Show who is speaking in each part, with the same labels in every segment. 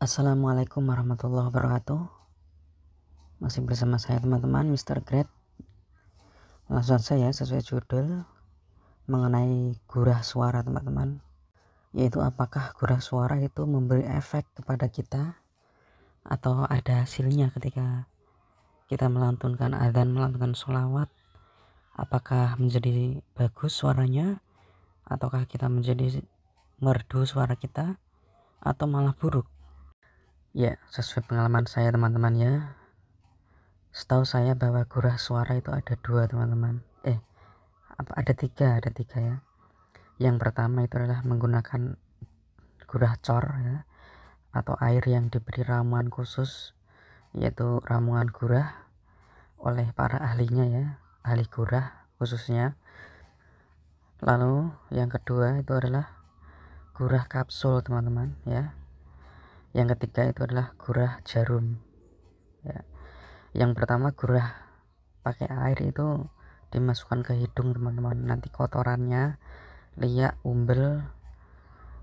Speaker 1: Assalamualaikum warahmatullahi wabarakatuh. Masih bersama saya teman-teman Mr. Great Langsung saja sesuai judul Mengenai gurah suara teman-teman. Yaitu apakah gurah suara itu memberi efek kepada kita Atau ada hasilnya ketika kita melantunkan adzan melantunkan sholawat? Apakah menjadi bagus suaranya? Ataukah kita menjadi merdu suara kita? Atau malah buruk Ya, sesuai pengalaman saya teman-teman ya. Setahu saya bahwa gurah suara itu ada dua teman-teman. Eh, apa ada tiga, ada tiga ya. Yang pertama itu adalah menggunakan gurah cor ya, atau air yang diberi ramuan khusus, yaitu ramuan gurah oleh para ahlinya ya, ahli gurah khususnya. Lalu yang kedua itu adalah gurah kapsul teman-teman ya yang ketiga itu adalah gurah jarum. Ya. Yang pertama gurah pakai air itu dimasukkan ke hidung teman-teman. Nanti kotorannya liak umbel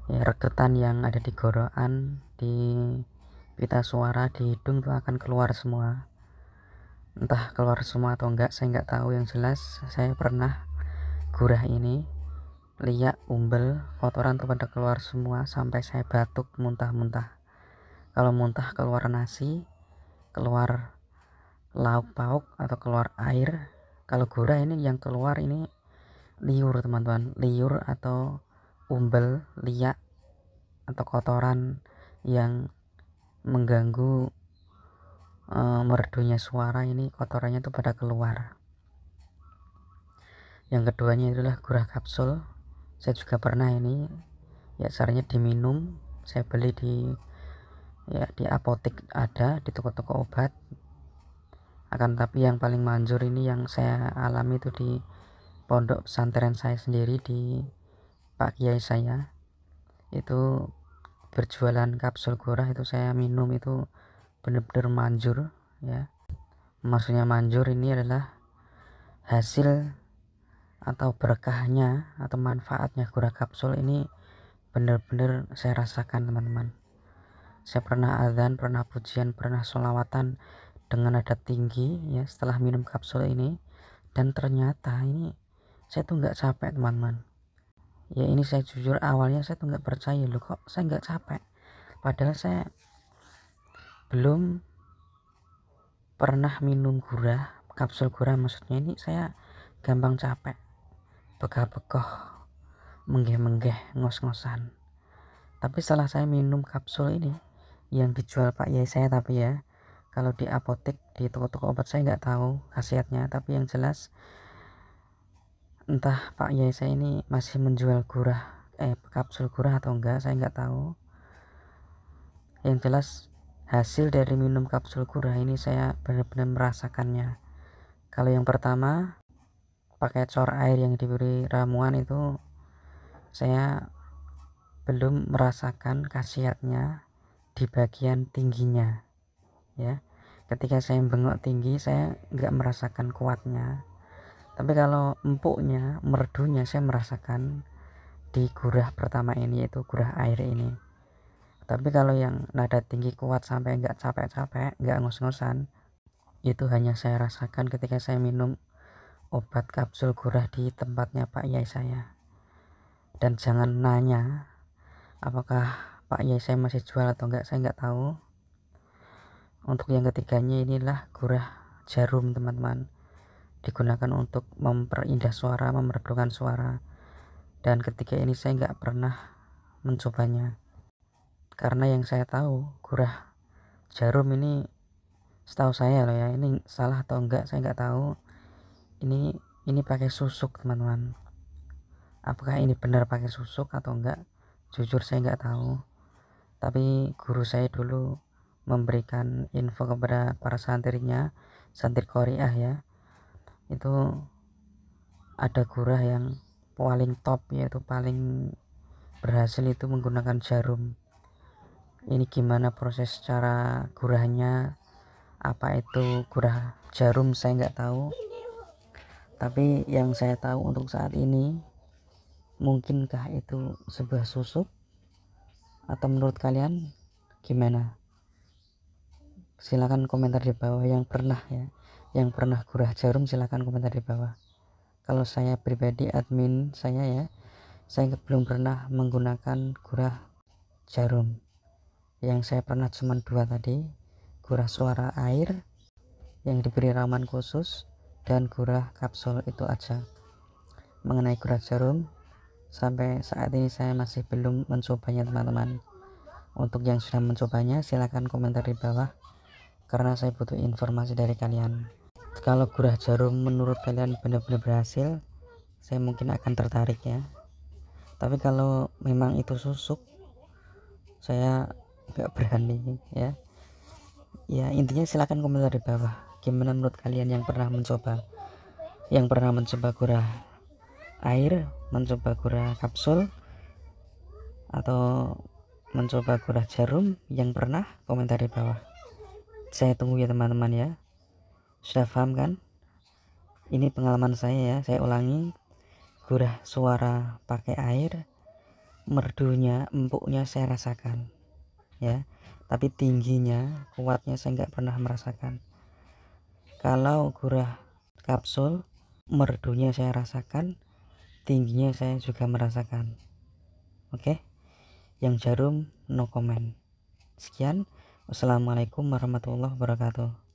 Speaker 1: ya regetan yang ada di gorokan di pita suara di hidung itu akan keluar semua. Entah keluar semua atau enggak saya enggak tahu. Yang jelas saya pernah gurah ini liak umbel kotoran tuh pada keluar semua sampai saya batuk muntah-muntah kalau muntah keluar nasi keluar lauk pauk atau keluar air kalau gurah ini yang keluar ini liur teman-teman. Liur atau umbel liak atau kotoran yang mengganggu e, merdunya suara ini kotorannya itu pada keluar. Yang keduanya adalah gurah kapsul. Saya juga pernah ini ya caranya diminum saya beli di ya di apotek ada di toko-toko obat. Akan tapi yang paling manjur ini yang saya alami itu di pondok pesantren saya sendiri di Pak Kiai saya. Itu berjualan kapsul gurah itu saya minum itu benar-benar manjur ya. Maksudnya manjur ini adalah hasil atau berkahnya atau manfaatnya gurah kapsul ini benar-benar saya rasakan teman-teman saya pernah azan pernah pujian pernah solawatan dengan nada tinggi ya setelah minum kapsul ini. Dan ternyata ini saya tuh nggak capek teman-teman. Ya ini saya jujur awalnya saya tuh nggak percaya loh kok saya nggak capek? Padahal saya belum pernah minum gurah kapsul gurah maksudnya ini saya gampang capek. Begah-begah menggeh-menggeh ngos-ngosan. Tapi setelah saya minum kapsul ini yang dijual Pak Yai saya tapi ya kalau di apotek di toko-toko obat saya nggak tahu khasiatnya. Tapi yang jelas entah Pak Yai saya ini masih menjual gurah eh kapsul gurah atau enggak saya nggak tahu. Yang jelas hasil dari minum kapsul gurah ini saya benar-benar merasakannya. Kalau yang pertama pakai cor air yang diberi ramuan itu saya belum merasakan khasiatnya di bagian tingginya ya. Ketika saya bengok tinggi saya nggak merasakan kuatnya. Tapi kalau empuknya merdunya saya merasakan di gurah pertama ini yaitu gurah air ini. Tapi kalau yang nada tinggi kuat sampai nggak capek-capek nggak ngos-ngosan itu hanya saya rasakan ketika saya minum obat kapsul gurah di tempatnya Pak Yai saya. Dan jangan nanya apakah Pak ya saya masih jual atau enggak saya enggak tahu. Untuk yang ketiganya inilah gurah jarum teman-teman. Digunakan untuk memperindah suara memerdukan suara. Dan ketiga ini saya enggak pernah mencobanya. Karena yang saya tahu gurah jarum ini setahu saya loh ya ini salah atau enggak saya enggak tahu. Ini ini pakai susuk teman-teman. Apakah ini benar pakai susuk atau enggak? Jujur saya enggak tahu tapi guru saya dulu memberikan info kepada para santrinya santri Korea ya. Itu ada gurah yang paling top yaitu paling berhasil itu menggunakan jarum. Ini gimana proses cara gurahnya? Apa itu gurah jarum? Saya nggak tahu. Tapi yang saya tahu untuk saat ini mungkinkah itu sebuah susuk atau menurut kalian gimana? Silahkan komentar di bawah. Yang pernah ya yang pernah gurah jarum silahkan komentar di bawah. Kalau saya pribadi admin saya ya saya belum pernah menggunakan gurah jarum. Yang saya pernah cuma dua tadi gurah suara air yang diberi ramuan khusus dan gurah kapsul itu aja. Mengenai gurah jarum sampai saat ini saya masih belum mencobanya teman-teman. Untuk yang sudah mencobanya silahkan komentar di bawah. Karena saya butuh informasi dari kalian. Kalau gurah jarum menurut kalian benar-benar berhasil saya mungkin akan tertarik ya. Tapi kalau memang itu susuk saya nggak berani ya. Ya intinya silahkan komentar di bawah. Gimana menurut kalian yang pernah mencoba? Yang pernah mencoba gurah air mencoba gurah kapsul atau mencoba gurah jarum yang pernah komentar di bawah. Saya tunggu ya teman-teman ya. Sudah paham kan? Ini pengalaman saya ya. Saya ulangi. Gurah suara pakai air merdunya empuknya saya rasakan ya. Tapi tingginya kuatnya saya nggak pernah merasakan. Kalau gurah kapsul merdunya saya rasakan tingginya saya juga merasakan. Oke? Yang jarum no comment. Sekian. Wassalamualaikum warahmatullahi wabarakatuh